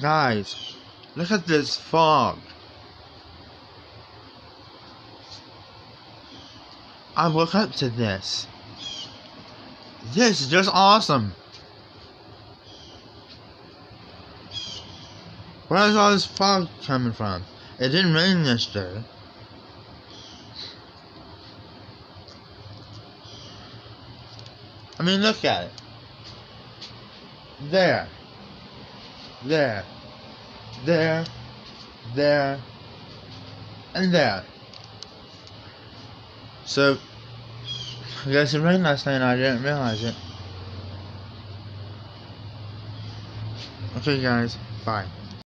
Guys, look at this fog. I woke up to this. This is just awesome. Where's all this fog coming from? It didn't rain yesterday. I mean, look at it. There. There. There. There. And there. So, I guess it rained last night and I didn't realize it. Okay guys, bye.